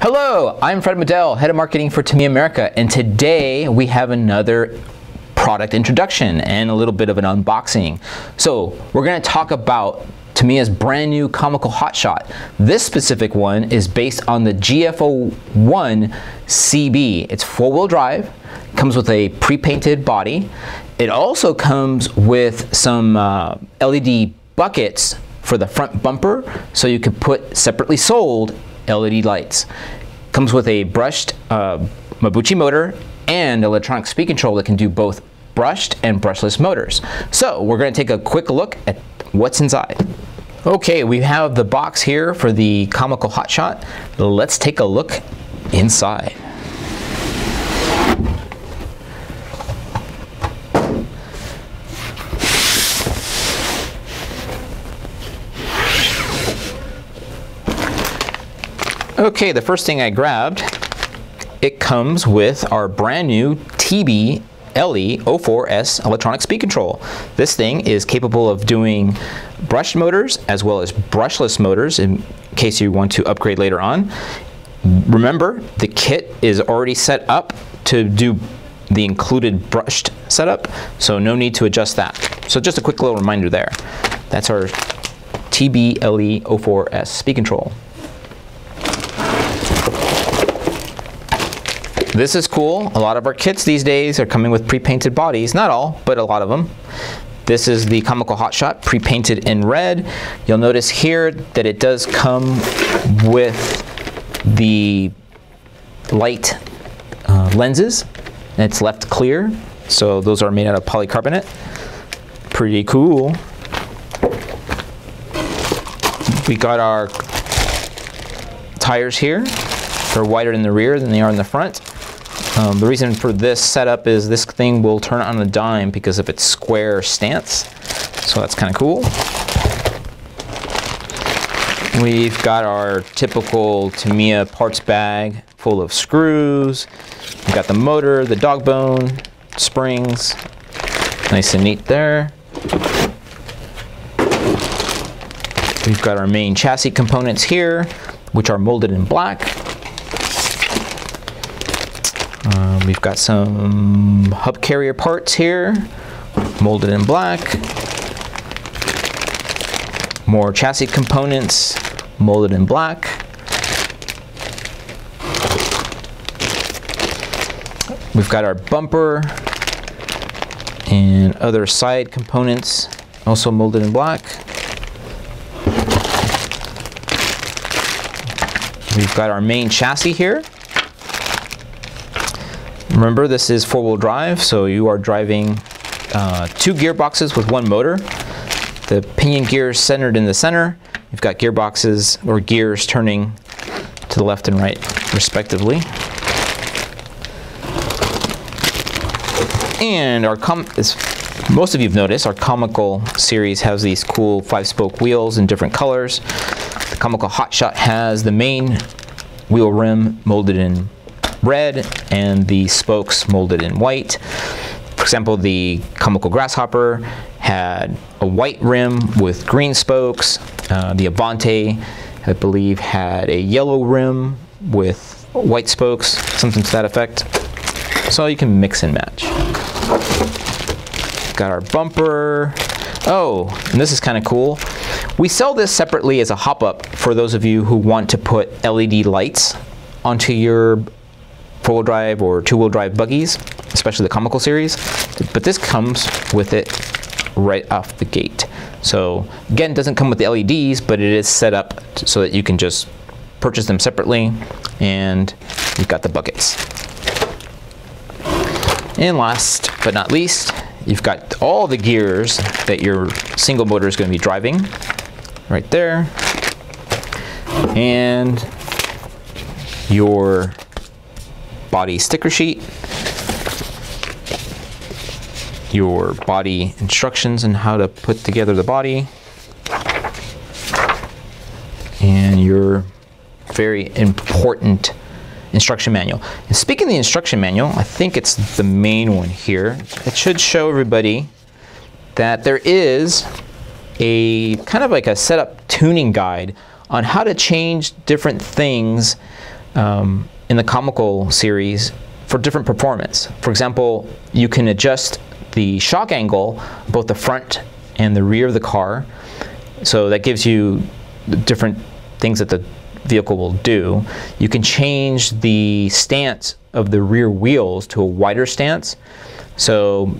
Hello, I'm Fred Medell, Head of Marketing for Tamiya America, and today we have another product introduction and a little bit of an unboxing. So we're going to talk about Tamiya's brand new comical hotshot. This specific one is based on the GFO1 CB. It's four-wheel drive, comes with a pre-painted body. It also comes with some uh, LED buckets for the front bumper so you can put separately sold LED lights. Comes with a brushed uh, Mabuchi motor and electronic speed control that can do both brushed and brushless motors. So we're going to take a quick look at what's inside. Okay, we have the box here for the Comical Hotshot. Let's take a look inside. Okay, the first thing I grabbed, it comes with our brand new TB LE04S electronic speed control. This thing is capable of doing brushed motors as well as brushless motors in case you want to upgrade later on. Remember, the kit is already set up to do the included brushed setup, so no need to adjust that. So just a quick little reminder there. That's our TBLE-04S speed control. This is cool. A lot of our kits these days are coming with pre-painted bodies. Not all, but a lot of them. This is the Comical Hotshot pre-painted in red. You'll notice here that it does come with the light uh, lenses. And it's left clear, so those are made out of polycarbonate. Pretty cool. We got our tires here. They're wider in the rear than they are in the front. Um, the reason for this setup is this thing will turn on a dime because of its square stance. So that's kind of cool. We've got our typical Tamiya parts bag full of screws. We've got the motor, the dog bone, springs. Nice and neat there. We've got our main chassis components here, which are molded in black. Um, we've got some hub carrier parts here, molded in black. More chassis components, molded in black. We've got our bumper and other side components, also molded in black. We've got our main chassis here. Remember, this is four-wheel drive, so you are driving uh, two gearboxes with one motor. The pinion gear is centered in the center. You've got gearboxes or gears turning to the left and right, respectively. And our com as most of you have noticed, our comical series has these cool five-spoke wheels in different colors. The comical Hotshot has the main wheel rim molded in red and the spokes molded in white. For example, the comical grasshopper had a white rim with green spokes. Uh, the Avante, I believe, had a yellow rim with white spokes, something to that effect. So you can mix and match. Got our bumper. Oh, and this is kind of cool. We sell this separately as a hop-up for those of you who want to put LED lights onto your four-wheel drive or two-wheel drive buggies, especially the comical series. But this comes with it right off the gate. So again, it doesn't come with the LEDs, but it is set up so that you can just purchase them separately and you've got the buckets. And last but not least, you've got all the gears that your single motor is going to be driving right there. And your body sticker sheet, your body instructions and how to put together the body, and your very important instruction manual. And speaking of the instruction manual, I think it's the main one here. It should show everybody that there is a kind of like a setup tuning guide on how to change different things um, in the comical series for different performance. For example, you can adjust the shock angle, both the front and the rear of the car. So that gives you different things that the vehicle will do. You can change the stance of the rear wheels to a wider stance. So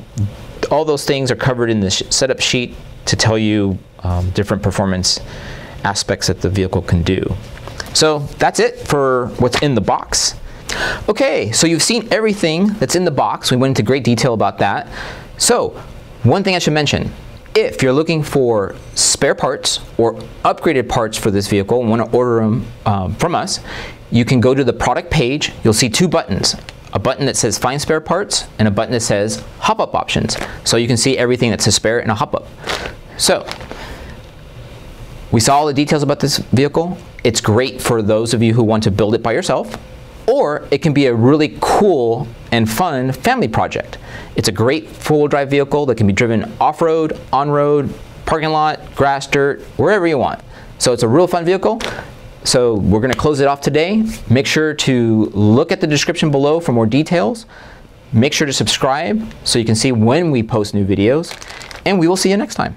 all those things are covered in the setup sheet to tell you um, different performance aspects that the vehicle can do. So that's it for what's in the box. Okay, so you've seen everything that's in the box. We went into great detail about that. So one thing I should mention, if you're looking for spare parts or upgraded parts for this vehicle and want to order them um, from us, you can go to the product page. You'll see two buttons, a button that says find spare parts and a button that says hop-up options. So you can see everything that's a spare and a hop-up. So we saw all the details about this vehicle. It's great for those of you who want to build it by yourself, or it can be a really cool and fun family project. It's a great four-wheel drive vehicle that can be driven off-road, on-road, parking lot, grass, dirt, wherever you want. So it's a real fun vehicle. So we're going to close it off today. Make sure to look at the description below for more details. Make sure to subscribe so you can see when we post new videos. And we will see you next time.